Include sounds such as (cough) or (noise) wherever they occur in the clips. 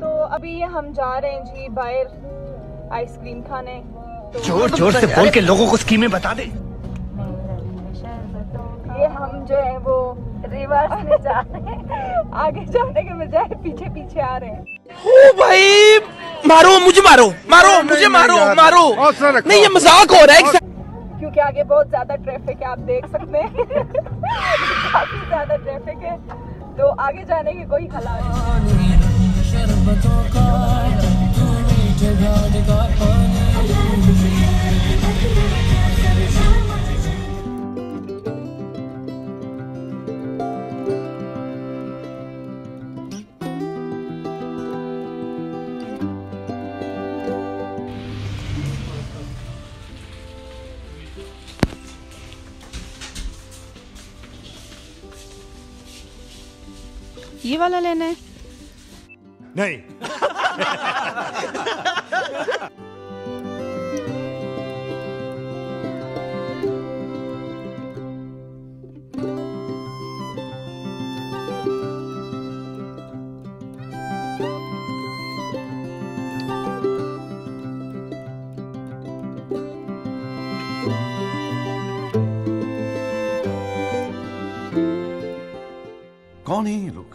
तो अभी हम जा रहे हैं जी बाहर आइसक्रीम खाने। तो ज़ोर ज़ोर से बोल के लोगों को स्कीमें बता दे। ये हम जो है वो रिवर्स में जा रहे हैं। आगे जाने के बजाय पीछे पीछे आ रहे हैं। ओ भाई मारो मुझे मारो मारो मुझे मारो मारो। नहीं ये मज़ाक हो रहा है क्योंकि आगे बहुत ज़्यादा ट्रैफ़िक है आप देख सकते हैं। (laughs) काफ़ी ज़्यादा ट्रैफ़िक है। तो आगे जाने की कोई खला नहीं। ये वाला लेना है। नहीं। कौन है ये लोग?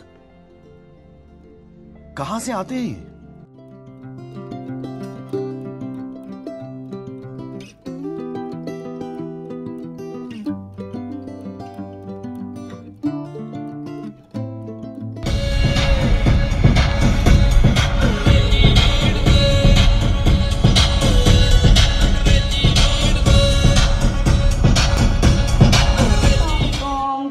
कहाँ से आते हैं ये?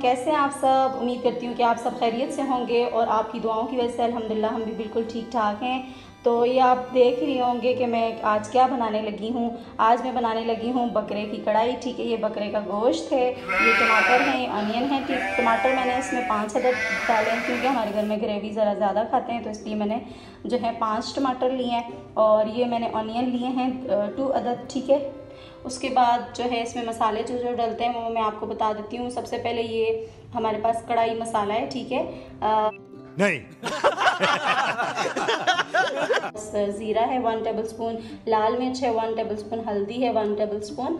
कैसे हैं आप सब? उम्मीद करती हूँ कि आप सब खैरियत से होंगे और आपकी दुआओं की वजह से अल्हम्दुलिल्लाह हम भी बिल्कुल ठीक ठाक हैं। तो ये आप देख रहे होंगे कि मैं आज क्या बनाने लगी हूँ। आज मैं बनाने लगी हूँ बकरे की कढ़ाई, ठीक है? ये बकरे का गोश्त है, ये टमाटर हैं, अनियन है, ठीक। टमाटर मैंने इसमें पाँच अदद डाले हैं क्योंकि हमारे घर में ग्रेवी ज़रा ज़्यादा खाते हैं तो इसलिए मैंने जो है पाँच टमाटर लिए हैं और ये मैंने अनियन लिए हैं टू अदद ठीक है? उसके बाद जो है इसमें मसाले जो जो डलते हैं वो मैं आपको बता देती हूँ। सबसे पहले ये हमारे पास कढ़ाई मसाला है ठीक है? नहीं। ज़ीरा है वन टेबल स्पून लाल मिर्च है वन टेबल स्पून हल्दी है वन टेबल स्पून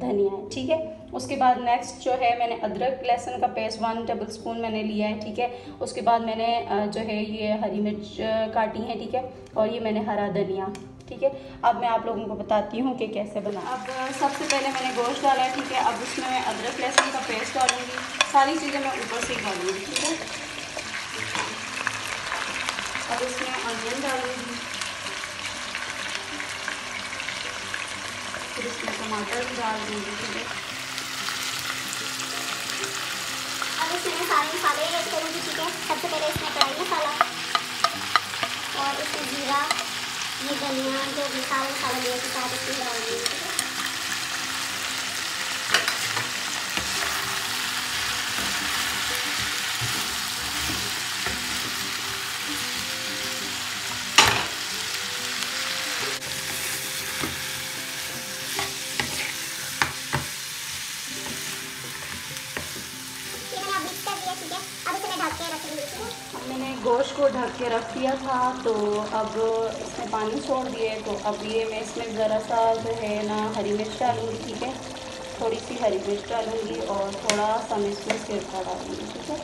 धनिया है ठीक है? उसके बाद नेक्स्ट जो है मैंने अदरक लहसुन का पेस्ट वन टेबल स्पून मैंने लिया है ठीक है? उसके बाद मैंने जो है ये हरी मिर्च काटी है ठीक है? और ये मैंने हरा धनिया। ठीक है? अब मैं आप लोगों को बताती हूँ कि कैसे बना अब सबसे पहले मैंने गोश्त डाला है ठीक है? अब उसमें मैं अदरक लहसुन का पेस्ट डालूँगी। सारी चीज़ें मैं ऊपर से ही डालूँगी ठीक है? अब इसमें अनियन डालूँगी। फिर इसमें टमाटर भी डाल दूँगी ठीक है? अब इसमें मैं सारे मसाले ऐड करूँगी ठीक है? सबसे पहले इसमें कढ़ाई मसाला और इसमें जीरा। ये धनिया जो मसाला मसाला दिया के गोश्त को ढक के रख दिया था तो अब इसमें पानी छोड़ दिए। तो अब ये मैं इसमें ज़रा सा जो है ना हरी मिर्च डालूँगी ठीक है? थोड़ी सी हरी मिर्च डालूँगी और थोड़ा सा मैं इसमें सिरका डालूँगी ठीक है?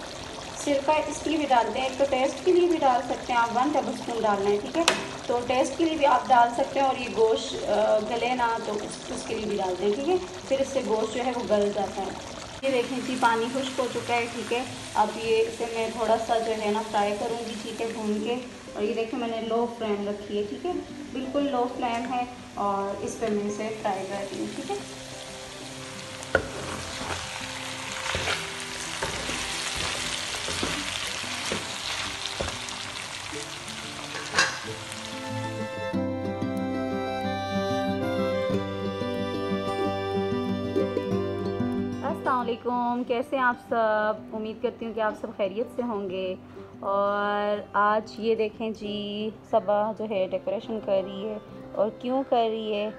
सिरका इसलिए भी डालते हैं एक तो टेस्ट के लिए भी डाल सकते हैं आप वन टेबल स्पून डालना है ठीक है? तो टेस्ट के लिए भी आप डाल सकते हैं और ये गोश्त गले ना तो उस, उसके लिए भी डालते हैं ठीक है? फिर इससे गोश्त जो है वो गल जाता है। ये देखें जी पानी खुश्क हो चुका है, ठीक है। अब ये इसे मैं थोड़ा सा जो है ना फ्राई करूँगी, ठीक है, भून के। और ये देखें, मैंने लो फ्लेम रखी है, ठीक है। बिल्कुल लो फ्लेम है और इस पर मैं इसे फ्राई कर रही हूँ, ठीक है। असलकुम कैसे आप सब? उम्मीद करती हूँ कि आप सब खैरियत से होंगे। और आज ये देखें जी, सबा जो है डेकोरेशन कर रही है। और क्यों कर रही है?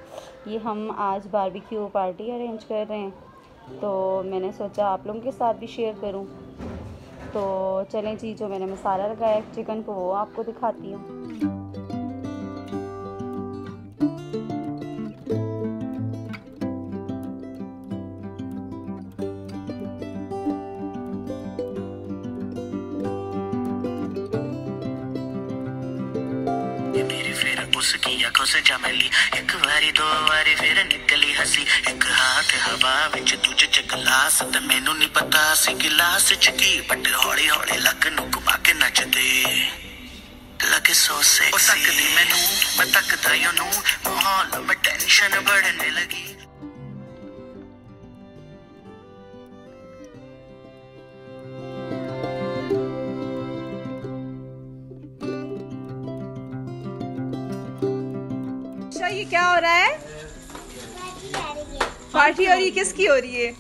ये हम आज बारबेक्यू पार्टी अरेंज कर रहे हैं। तो मैंने सोचा आप लोगों के साथ भी शेयर करूँ। तो चलें जी, जो मैंने मसाला लगाया चिकन को, वो आपको दिखाती हूँ। उसकी अखों से चमली। एक बारी, दो बारी, फिर निकली हसी। एक हाथ हवा विच, दूजे च गिलास। ते मैनू नहीं पता, सी गिलास च की। बट हौली हौली लक नु घुमा के नचदे लगे सो सेक्सी तकदी मैनू, मैं तकदा यो नू माहौल में टेंशन बढ़ने लगी। ये क्या हो रहा है? पार्टी हो रही किसकी हो रही है? (laughs)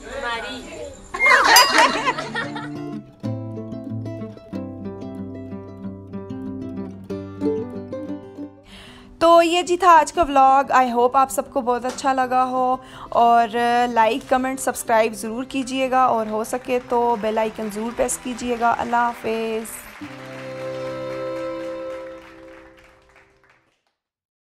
तो ये जी था आज का व्लॉग आई होप आप सबको बहुत अच्छा लगा हो और लाइक कमेंट सब्सक्राइब ज़रूर कीजिएगा और हो सके तो बेल आइकन ज़रूर प्रेस कीजिएगा. अल्लाह हाफिज़.